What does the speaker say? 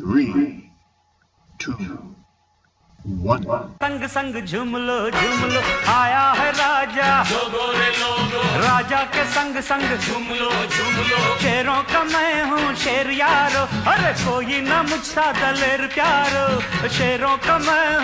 three, two, one. संग संग झूम लो झूम लो आया है राजा। राजा के संग संग झूम लो झूम लो शेरों का मैं हूँ शेर यारो अरे कोई ना मुझसा दलेर प्यारो। शेरों का मैं हूँ